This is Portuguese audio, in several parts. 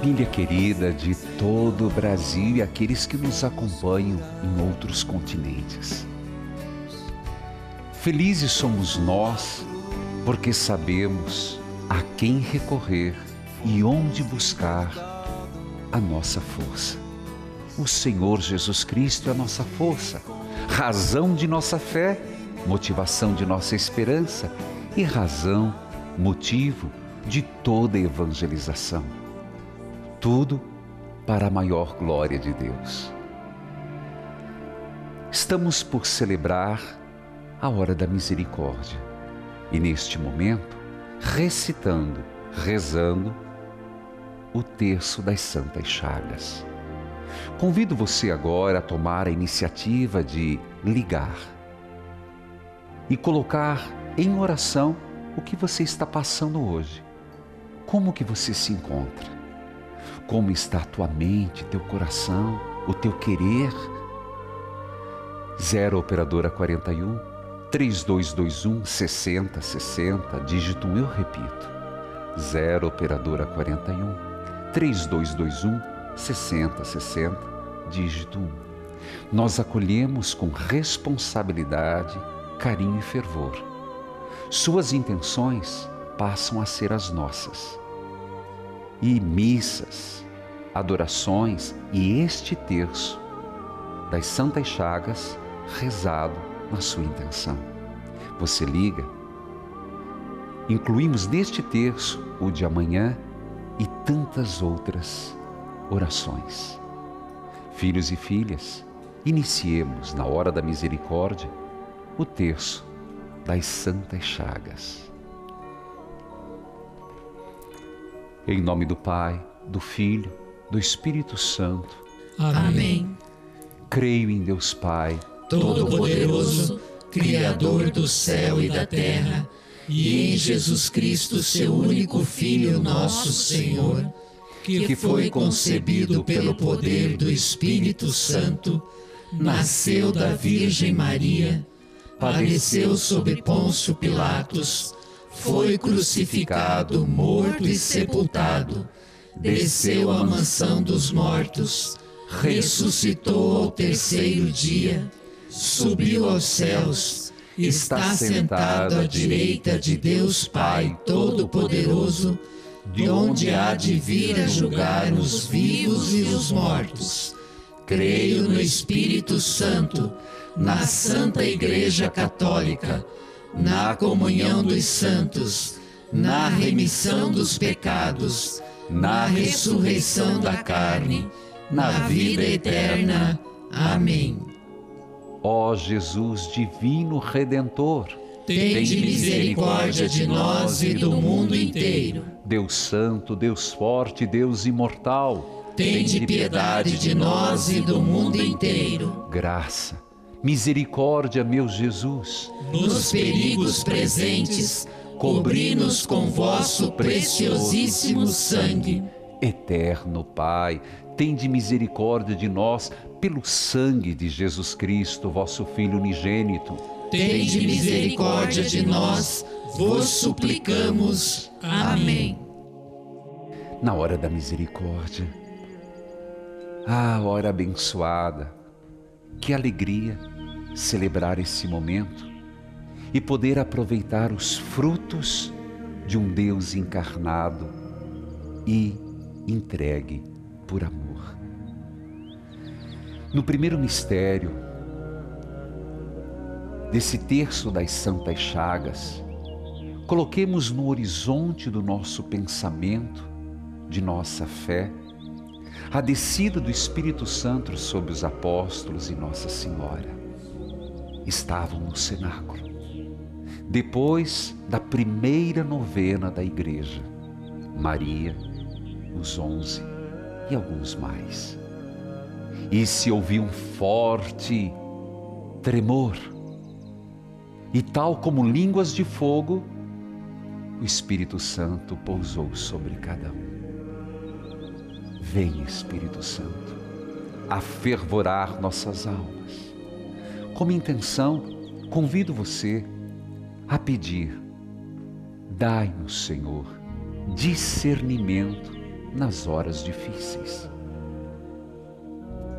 família querida de todo o Brasil e aqueles que nos acompanham em outros continentes. Felizes somos nós porque sabemos a quem recorrer e onde buscar a nossa força. O Senhor Jesus Cristo é a nossa força, razão de nossa fé, motivação de nossa esperança e razão, motivo de toda evangelização. Tudo para a maior glória de Deus. Estamos por celebrar a hora da misericórdia e neste momento recitando, rezando o terço das Santas Chagas. Convido você agora a tomar a iniciativa de ligar e colocar em oração o que você está passando hoje. Como que você se encontra? Como está a tua mente, teu coração, o teu querer? 0 operadora 41 3221 6060, dígito 1, eu repito. 0 operadora 41 3221 6060, dígito 1. Nós acolhemos com responsabilidade, carinho e fervor. Suas intenções passam a ser as nossas e missas, adorações e este terço das Santas Chagas rezado na sua intenção. Você liga? Incluímos neste terço o de amanhã e tantas outras orações. Filhos e filhas, iniciemos na hora da misericórdia o terço das Santas Chagas. Em nome do Pai, do Filho, do Espírito Santo. Amém. Creio em Deus Pai, Todo-Poderoso, Criador do céu e da terra, e em Jesus Cristo, seu único Filho, nosso Senhor, que foi concebido pelo poder do Espírito Santo, nasceu da Virgem Maria, padeceu sob Pôncio Pilatos foi crucificado, morto e sepultado, desceu à mansão dos mortos, ressuscitou ao terceiro dia, subiu aos céus, está sentado à direita de Deus Pai Todo-Poderoso, de onde há de vir a julgar os vivos e os mortos. Creio no Espírito Santo, na Santa Igreja Católica na comunhão dos santos, na remissão dos pecados, na ressurreição da carne, na vida eterna. Amém. Ó Jesus divino redentor, tende misericórdia de nós e do mundo inteiro. Deus santo, Deus forte, Deus imortal, tende piedade de nós e do mundo inteiro. Graça Misericórdia, meu Jesus. Nos perigos presentes, cobri-nos com vosso preciosíssimo sangue. Eterno Pai, tende misericórdia de nós pelo sangue de Jesus Cristo, vosso Filho unigênito. Tende misericórdia de nós, vos suplicamos. Amém. Na hora da misericórdia, ah, hora abençoada, que alegria celebrar esse momento e poder aproveitar os frutos de um Deus encarnado e entregue por amor. No primeiro mistério desse terço das Santas Chagas, coloquemos no horizonte do nosso pensamento, de nossa fé, a descida do Espírito Santo sobre os apóstolos e Nossa Senhora. Estavam no cenáculo. Depois da primeira novena da igreja, Maria, os onze e alguns mais. E se ouviu um forte tremor, e tal como línguas de fogo, o Espírito Santo pousou sobre cada um. Vem, Espírito Santo, a fervorar nossas almas. Como intenção, convido você a pedir: dai-nos, Senhor, discernimento nas horas difíceis.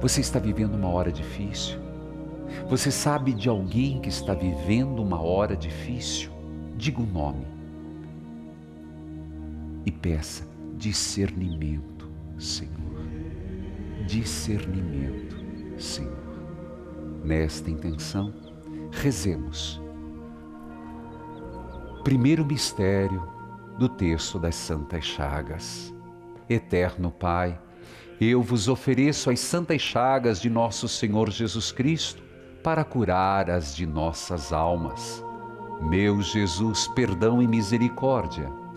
Você está vivendo uma hora difícil? Você sabe de alguém que está vivendo uma hora difícil? Diga o um nome e peça discernimento, Senhor. Discernimento, Senhor. Nesta intenção, rezemos. Primeiro mistério do texto das Santas Chagas. Eterno Pai, eu vos ofereço as santas chagas de nosso Senhor Jesus Cristo para curar as de nossas almas. Meu Jesus, perdão e misericórdia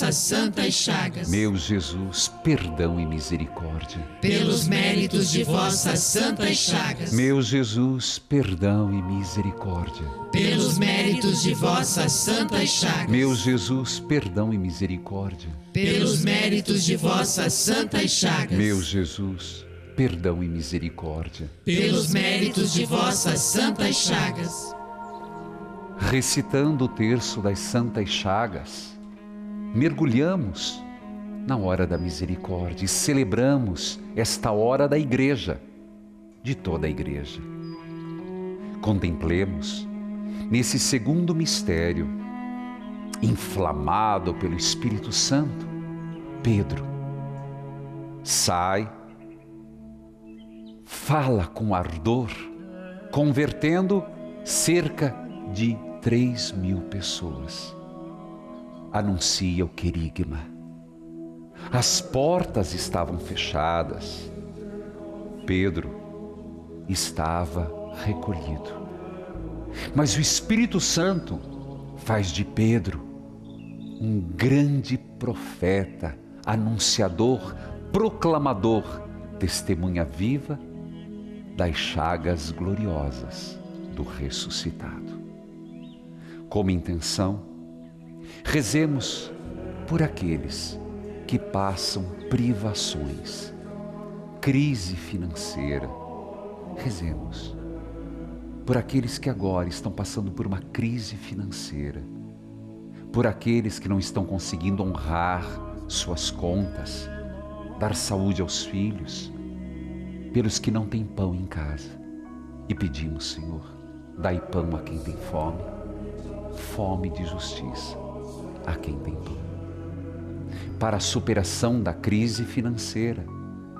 vossas santas chagas. Meu Jesus, perdão e misericórdia. Pelos méritos de vossas santas chagas. Meu Jesus, perdão e misericórdia. Pelos méritos de vossas santas chagas. Meu Jesus, perdão e misericórdia. Pelos méritos de vossas santas chagas. Meu Jesus, perdão e misericórdia. Pelos méritos de vossas santas chagas. Recitando o terço das santas chagas, mergulhamos na hora da misericórdia e celebramos esta hora da igreja, de toda a igreja. Contemplemos nesse segundo mistério, inflamado pelo Espírito Santo, Pedro sai, fala com ardor, convertendo cerca de três mil pessoas anuncia o querigma. As portas estavam fechadas. Pedro estava recolhido. Mas o Espírito Santo faz de Pedro um grande profeta, anunciador, proclamador, testemunha viva das chagas gloriosas do ressuscitado. Como intenção, Rezemos por aqueles que passam privações, crise financeira. Rezemos por aqueles que agora estão passando por uma crise financeira, por aqueles que não estão conseguindo honrar suas contas, dar saúde aos filhos, pelos que não têm pão em casa. E pedimos, Senhor, dai pão a quem tem fome, fome de justiça a quem tem. Para a superação da crise financeira,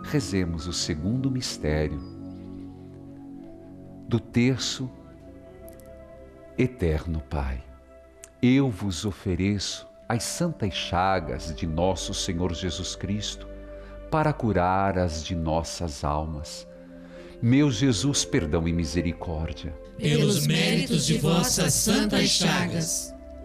rezemos o segundo mistério do terço Eterno Pai. Eu vos ofereço as santas chagas de nosso Senhor Jesus Cristo para curar as de nossas almas. Meu Jesus, perdão e misericórdia. Pelos méritos de vossas santas chagas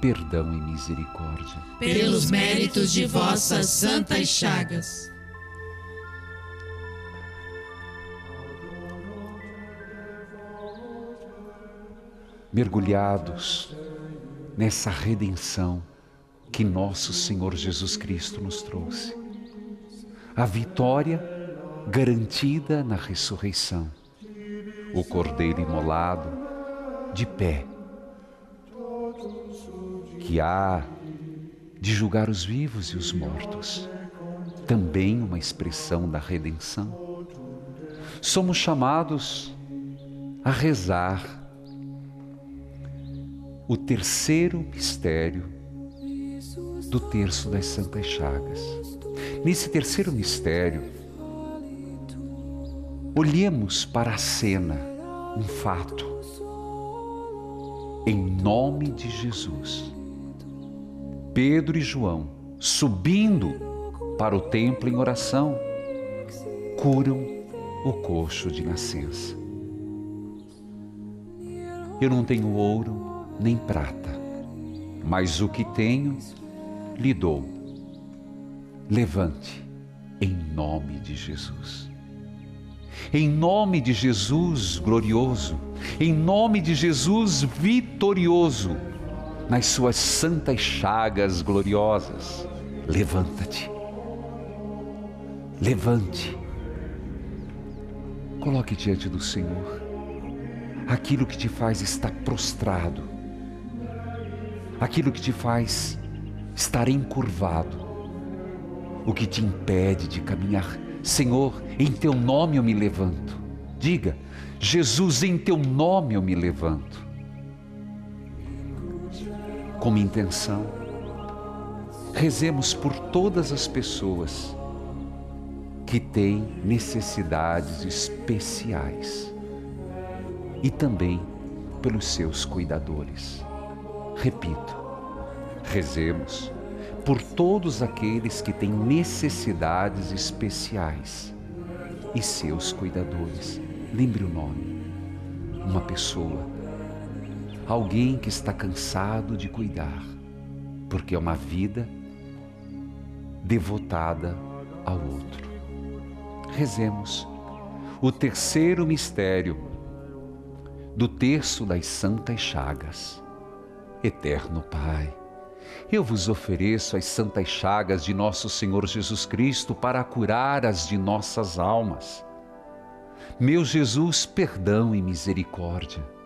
perdão e misericórdia. Pelos méritos de vossas santas chagas. Mergulhados nessa redenção que nosso Senhor Jesus Cristo nos trouxe. A vitória garantida na ressurreição. O Cordeiro imolado, de pé, que há de julgar os vivos e os mortos, também uma expressão da redenção. Somos chamados a rezar o terceiro mistério do terço das Santas Chagas. Nesse terceiro mistério, olhemos para a cena, um fato. Em nome de Jesus, Pedro e João, subindo para o templo em oração, curam o coxo de nascença. Eu não tenho ouro, nem prata, mas o que tenho lhe dou. Levante em nome de Jesus. Em nome de Jesus glorioso, em nome de Jesus vitorioso, nas suas santas chagas gloriosas, levanta-te. Levante. Coloque diante do Senhor aquilo que te faz estar prostrado aquilo que te faz estar encurvado, o que te impede de caminhar. Senhor, em teu nome eu me levanto. Diga, Jesus, em teu nome eu me levanto. Como intenção, rezemos por todas as pessoas que têm necessidades especiais e também pelos seus cuidadores. Repito, rezemos por todos aqueles que têm necessidades especiais e seus cuidadores. Lembre o nome. Uma pessoa, alguém que está cansado de cuidar, porque é uma vida devotada ao outro. Rezemos o terceiro mistério do terço das Santas Chagas. Eterno Pai, eu vos ofereço as santas chagas de nosso Senhor Jesus Cristo para curar as de nossas almas. Meu Jesus, perdão e misericórdia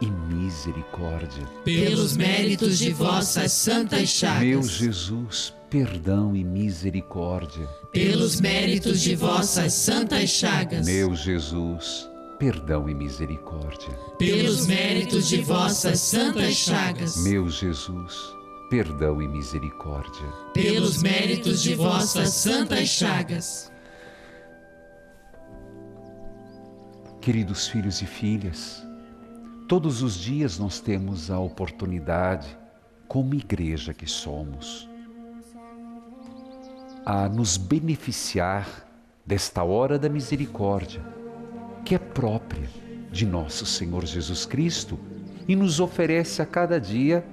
e misericórdia. Pelos méritos de vossas santas chagas. Meu Jesus, perdão e misericórdia. Pelos méritos de vossas santas chagas. Meu Jesus, perdão e misericórdia. Pelos méritos de vossas santas chagas. Meu Jesus, perdão e misericórdia. Pelos méritos de vossas santas chagas. Queridos filhos e filhas, todos os dias nós temos a oportunidade, como igreja que somos, a nos beneficiar desta hora da misericórdia, que é própria de nosso Senhor Jesus Cristo e nos oferece a cada dia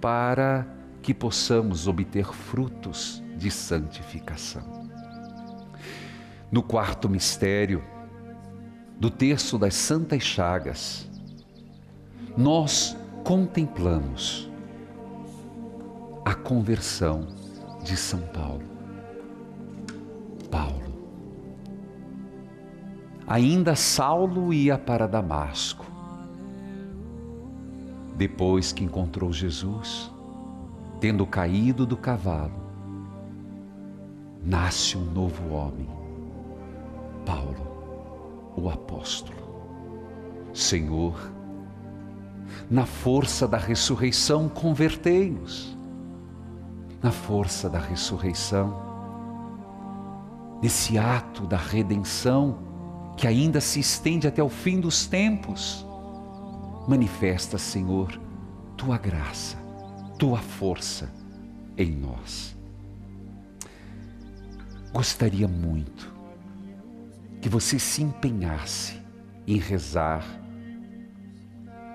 para que possamos obter frutos de santificação. No quarto mistério, do terço das Santas Chagas, nós contemplamos a conversão de São Paulo. Paulo. Ainda Saulo ia para Damasco. Depois que encontrou Jesus, tendo caído do cavalo, nasce um novo homem, Paulo o apóstolo. Senhor, na força da ressurreição, convertei-nos. Na força da ressurreição, nesse ato da redenção que ainda se estende até o fim dos tempos, manifesta, Senhor, tua graça, tua força em nós. Gostaria muito que você se empenhasse em rezar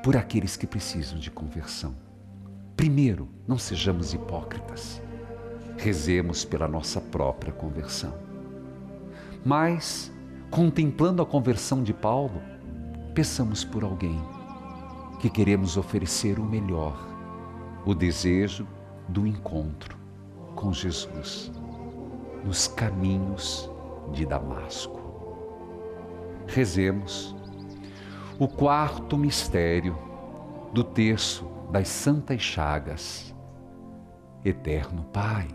por aqueles que precisam de conversão. Primeiro, não sejamos hipócritas. Rezemos pela nossa própria conversão. Mas, contemplando a conversão de Paulo, peçamos por alguém que queremos oferecer o melhor, o desejo do encontro com Jesus nos caminhos de Damasco. Rezemos o quarto mistério do terço das Santas Chagas. Eterno Pai,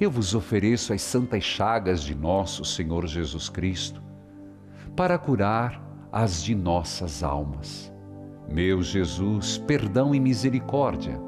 eu vos ofereço as santas chagas de nosso Senhor Jesus Cristo para curar as de nossas almas. Meu Jesus, perdão e misericórdia.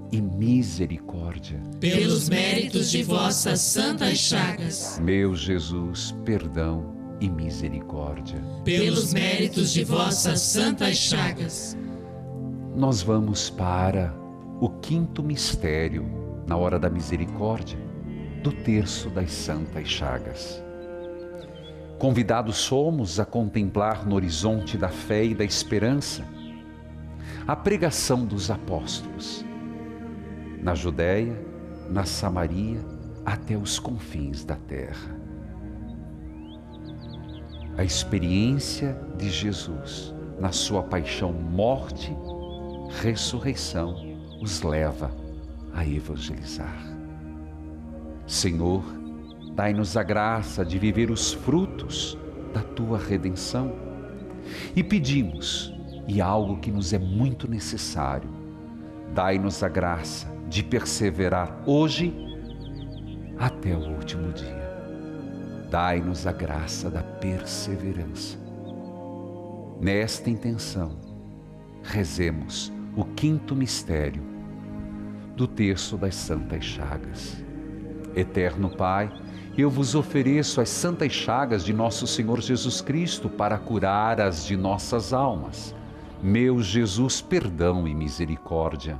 misericórdia. Pelos méritos de vossas santas chagas. Meu Jesus, perdão e misericórdia. Pelos méritos de vossas santas chagas. Nós vamos para o quinto mistério na hora da misericórdia, do terço das santas chagas. Convidados somos a contemplar no horizonte da fé e da esperança a pregação dos apóstolos, na Judéia, na Samaria, até os confins da terra. A experiência de Jesus na sua paixão, morte, ressurreição os leva a evangelizar. Senhor, dai-nos a graça de viver os frutos da tua redenção e pedimos, e algo que nos é muito necessário, dai-nos a graça de perseverar hoje até o último dia. Dai-nos a graça da perseverança. Nesta intenção, rezemos o quinto mistério do terço das Santas Chagas. Eterno Pai, eu vos ofereço as santas chagas de nosso Senhor Jesus Cristo para curar as de nossas almas. Meu Jesus, perdão e misericórdia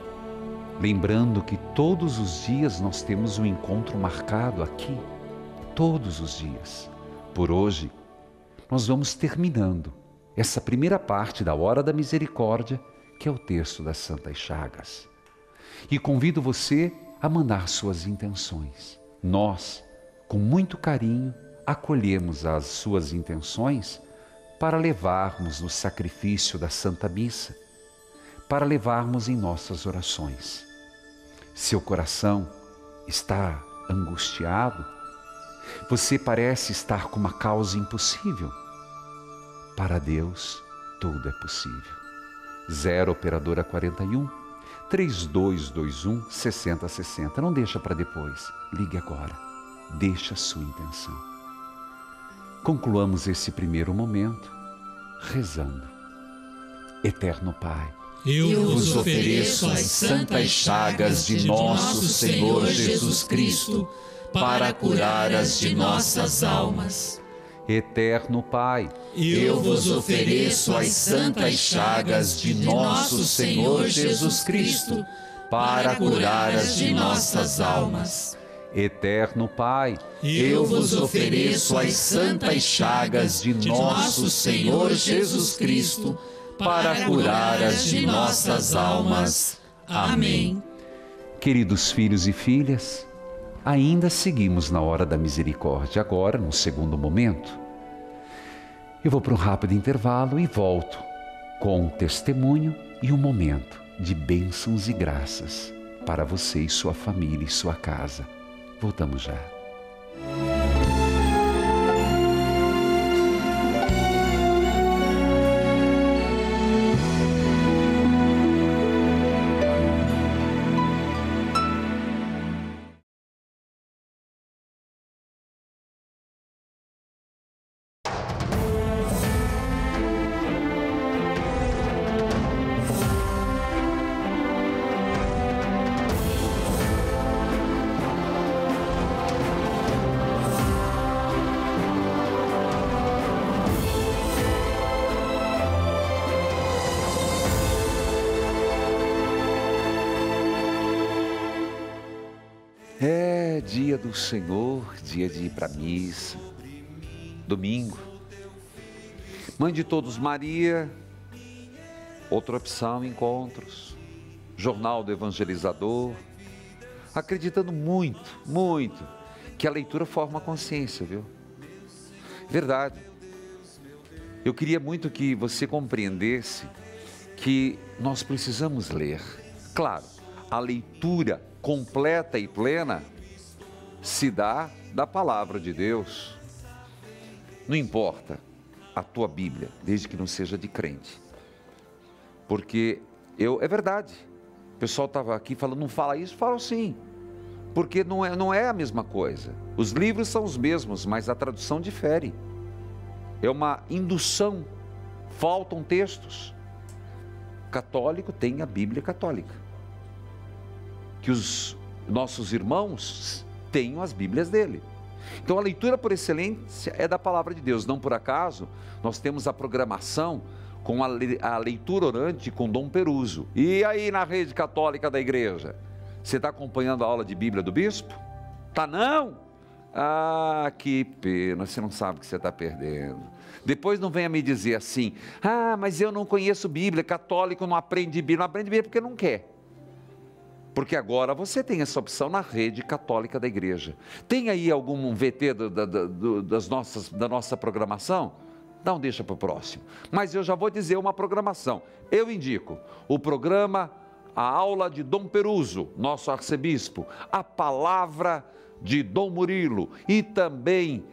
lembrando que todos os dias nós temos um encontro marcado aqui, todos os dias. Por hoje, nós vamos terminando essa primeira parte da Hora da Misericórdia, que é o texto das Santas Chagas. E convido você a mandar suas intenções. Nós, com muito carinho, acolhemos as suas intenções para levarmos no sacrifício da Santa Missa, para levarmos em nossas orações. Seu coração está angustiado? Você parece estar com uma causa impossível? Para Deus, tudo é possível. 0 Operadora 41 3221 6060. Não deixa para depois. Ligue agora. Deixa a sua intenção. Concluamos esse primeiro momento rezando. Eterno Pai, eu vos ofereço as santas chagas de nosso Senhor Jesus Cristo, para curar as de nossas almas. Eterno Pai, eu vos ofereço as santas chagas de nosso Senhor Jesus Cristo, para curar as de nossas almas. Eterno Pai, eu vos ofereço as santas chagas de nosso Senhor Jesus Cristo, para curar as de nossas almas. Amém. Queridos filhos e filhas, ainda seguimos na hora da misericórdia, agora, no segundo momento. Eu vou para um rápido intervalo e volto com um testemunho e um momento de bênçãos e graças para você e sua família e sua casa. Voltamos já. Dia do Senhor, dia de ir para missa, domingo. Mãe de todos, Maria, outra opção, encontros, Jornal do Evangelizador, acreditando muito, muito, que a leitura forma a consciência, viu? Verdade. Eu queria muito que você compreendesse que nós precisamos ler. Claro, a leitura completa e plena se dá da palavra de Deus. Não importa a tua Bíblia, desde que não seja de crente. Porque eu, é verdade. O pessoal estava aqui falando, não fala isso, fala sim. Porque não é, não é a mesma coisa. Os livros são os mesmos, mas a tradução difere. É uma indução. Faltam textos. Católico tem a Bíblia católica que os nossos irmãos tenham as Bíblias dele. Então a leitura por excelência é da palavra de Deus. Não por acaso, nós temos a programação com a, leitura orante com Dom Peruso. E aí na rede católica da igreja? Você está acompanhando a aula de Bíblia do bispo? Tá não? Ah, que pena, você não sabe o que você está perdendo. Depois não venha me dizer assim, ah, mas eu não conheço Bíblia, católico não aprende Bíblia, não aprende Bíblia porque não quer. Porque agora você tem essa opção na rede católica da igreja. Tem aí algum VT do, do, do, das nossas, da nossa programação? Não deixa para o próximo. Mas eu já vou dizer uma programação. Eu indico o programa A Aula de Dom Peruso, nosso arcebispo, a palavra de Dom Murilo e também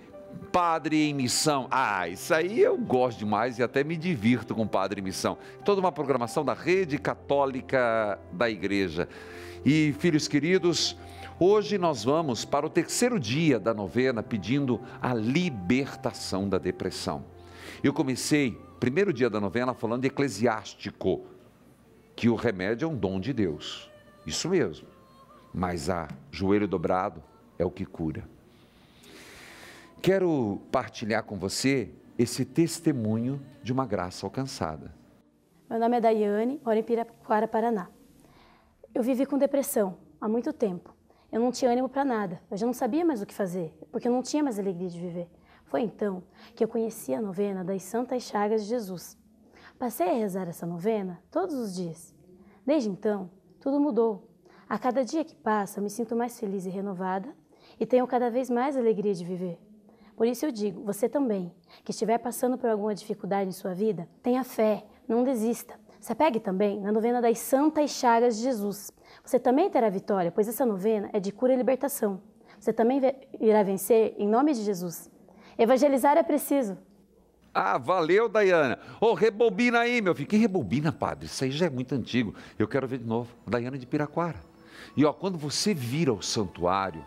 Padre em Missão. Ah, isso aí eu gosto demais e até me divirto com Padre em Missão. Toda uma programação da Rede Católica da Igreja. E filhos queridos, hoje nós vamos para o terceiro dia da novena pedindo a libertação da depressão. Eu comecei, primeiro dia da novena, falando de eclesiástico, que o remédio é um dom de Deus. Isso mesmo. Mas a joelho dobrado é o que cura. Quero partilhar com você esse testemunho de uma graça alcançada. Meu nome é Daiane, moro em Piraquara, Paraná. Eu vivi com depressão há muito tempo. Eu não tinha ânimo para nada, eu já não sabia mais o que fazer, porque eu não tinha mais alegria de viver. Foi então que eu conheci a novena das Santas Chagas de Jesus. Passei a rezar essa novena todos os dias. Desde então, tudo mudou. A cada dia que passa, eu me sinto mais feliz e renovada e tenho cada vez mais alegria de viver. Por isso eu digo, você também, que estiver passando por alguma dificuldade em sua vida, tenha fé, não desista. Se apegue também na novena das Santas Chagas de Jesus. Você também terá vitória, pois essa novena é de cura e libertação. Você também irá vencer em nome de Jesus. Evangelizar é preciso. Ah, valeu, Dayana. Ô, oh, rebobina aí, meu filho. Que rebobina, padre? Isso aí já é muito antigo. Eu quero ver de novo. Dayana de Piraquara. E ó, quando você vira o santuário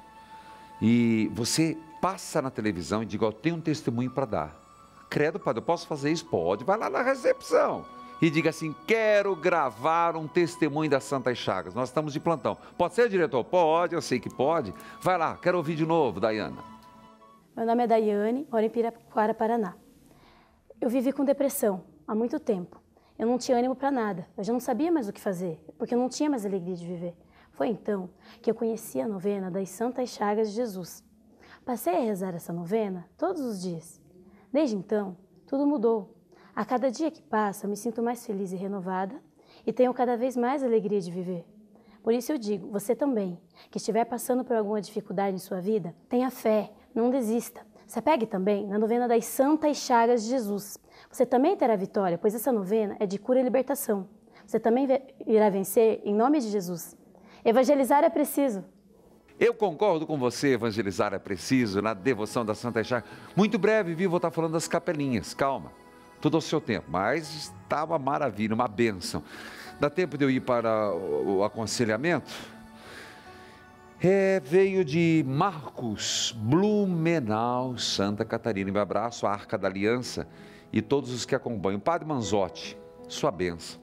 e você passa na televisão e diga, ó, tem um testemunho para dar. Credo, padre, eu posso fazer isso? Pode. Vai lá na recepção e diga assim: quero gravar um testemunho das Santas Chagas. Nós estamos de plantão. Pode ser, diretor? Pode, eu sei que pode. Vai lá, quero ouvir de novo, Dayana. Meu nome é Daiane, moro em Piraquara, Paraná. Eu vivi com depressão há muito tempo. Eu não tinha ânimo para nada, eu já não sabia mais o que fazer, porque eu não tinha mais alegria de viver. Foi então que eu conheci a novena das Santas Chagas de Jesus. Passei a rezar essa novena todos os dias. Desde então, tudo mudou. A cada dia que passa, me sinto mais feliz e renovada e tenho cada vez mais alegria de viver. Por isso eu digo, você também, que estiver passando por alguma dificuldade em sua vida, tenha fé, não desista. Se pegue também na novena das Santas Chagas de Jesus. Você também terá vitória, pois essa novena é de cura e libertação. Você também irá vencer em nome de Jesus. Evangelizar é preciso. Eu concordo com você, evangelizar é preciso, na devoção da Santa Chagas. Muito breve, viu, vou estar falando das capelinhas, calma, tudo ao seu tempo, mas está uma maravilha, uma bênção. Dá tempo de eu ir para o aconselhamento? É, veio de Marcos, Blumenau, Santa Catarina. Me abraço, a Arca da Aliança e todos os que acompanham. Padre Manzotti, sua benção.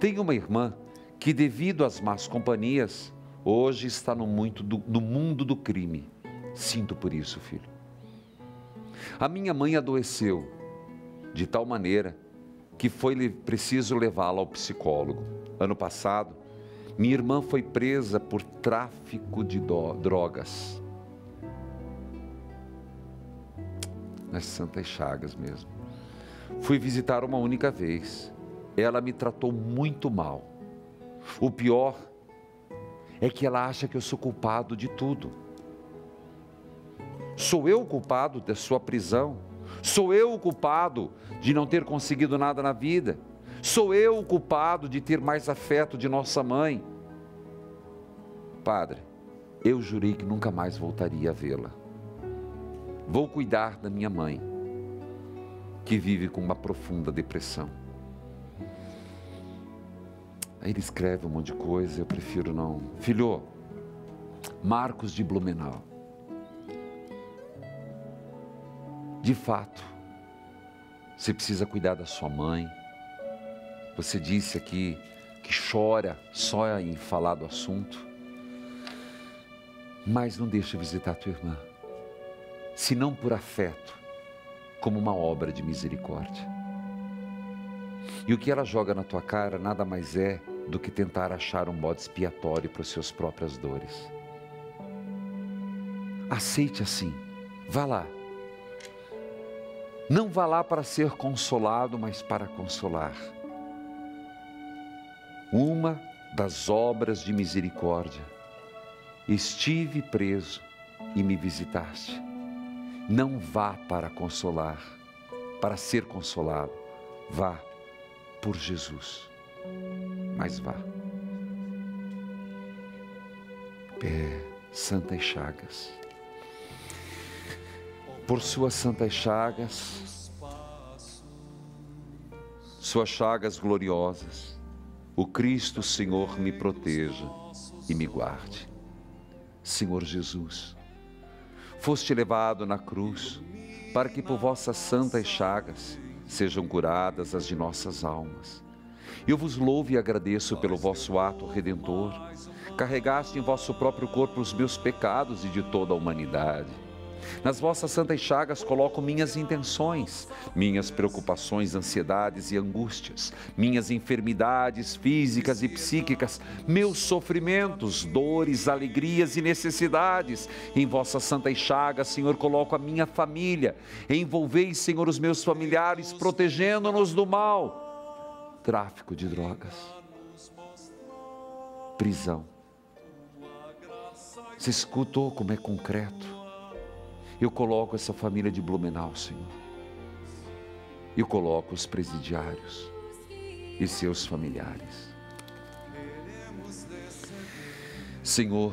Tem uma irmã que, devido às más companhias, hoje está no, muito do, no mundo do crime. Sinto por isso, filho. A minha mãe adoeceu de tal maneira que foi preciso levá-la ao psicólogo. Ano passado, minha irmã foi presa por tráfico de drogas. Nas Santas Chagas mesmo. Fui visitar uma única vez. Ela me tratou muito mal. O pior é que ela acha que eu sou culpado de tudo. Sou eu o culpado da sua prisão. Sou eu o culpado de não ter conseguido nada na vida. Sou eu o culpado de ter mais afeto de nossa mãe. Padre, eu jurei que nunca mais voltaria a vê-la. Vou cuidar da minha mãe, que vive com uma profunda depressão. Aí ele escreve um monte de coisa, eu prefiro não. Filho, Marcos de Blumenau. De fato, você precisa cuidar da sua mãe. Você disse aqui que chora só em falar do assunto. Mas não deixa visitar tua irmã, se não por afeto, como uma obra de misericórdia. E o que ela joga na tua cara nada mais é do que tentar achar um bode expiatório para as suas próprias dores. Aceite assim, vá lá não vá lá para ser consolado, mas para consolar. Uma das obras de misericórdia. Estive preso e me visitaste. Não vá para consolar, para ser consolado. Vá por Jesus, mas vá. É, Santas Chagas por suas santas chagas, suas chagas gloriosas, o Cristo Senhor me proteja e me guarde. Senhor Jesus, foste levado na cruz para que por vossas santas chagas sejam curadas as de nossas almas. Eu vos louvo e agradeço pelo vosso ato redentor. Carregaste em vosso próprio corpo os meus pecados e de toda a humanidade nas vossas santas chagas coloco minhas intenções, minhas preocupações, ansiedades e angústias, minhas enfermidades físicas e psíquicas, meus sofrimentos, dores, alegrias e necessidades. Em vossas santas chagas, Senhor, coloco a minha família. Envolvei, Senhor, os meus familiares, protegendo-nos do mal. Tráfico de drogas, prisão. Você escutou como é concreto? Eu coloco essa família de Blumenau, Senhor. Eu coloco os presidiários e seus familiares. Senhor,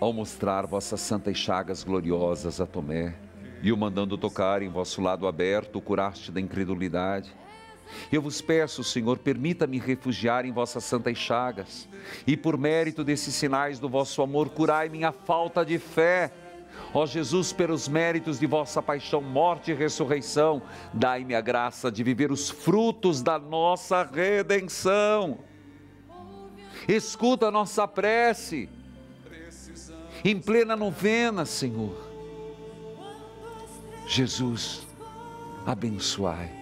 ao mostrar vossas santas chagas gloriosas a Tomé e o mandando tocar em vosso lado aberto, o curaste da incredulidade. Eu vos peço, Senhor, permita-me refugiar em vossas santas chagas e, por mérito desses sinais do vosso amor, curai minha falta de fé Ó Jesus, pelos méritos de vossa paixão, morte e ressurreição, dai-me a graça de viver os frutos da nossa redenção. Escuta a nossa prece, em plena novena, Senhor. Jesus, abençoai.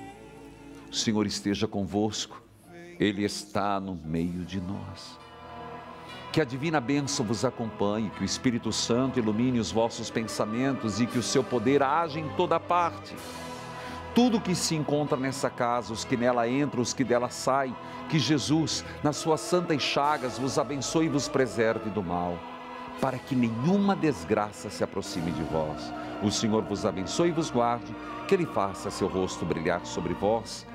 O Senhor esteja convosco, Ele está no meio de nós. Que a divina bênção vos acompanhe, que o Espírito Santo ilumine os vossos pensamentos e que o seu poder age em toda parte. Tudo que se encontra nessa casa, os que nela entram, os que dela saem, que Jesus, nas suas santas chagas, vos abençoe e vos preserve do mal, para que nenhuma desgraça se aproxime de vós. O Senhor vos abençoe e vos guarde, que Ele faça seu rosto brilhar sobre vós,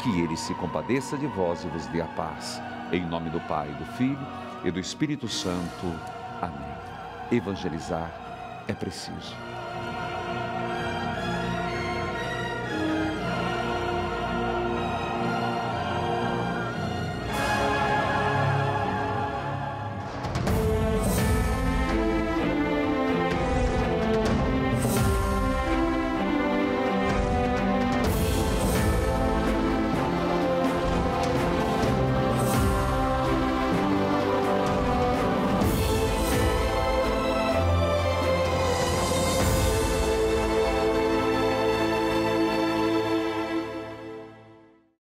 que Ele se compadeça de vós e vos dê a paz. Em nome do Pai, do Filho e do Espírito Santo. Amém. Evangelizar é preciso.